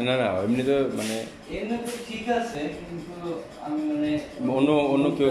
না না এমনি তো মানে ঠিক আছে কিন্তু আমি মানে অন্য অন্য কেউ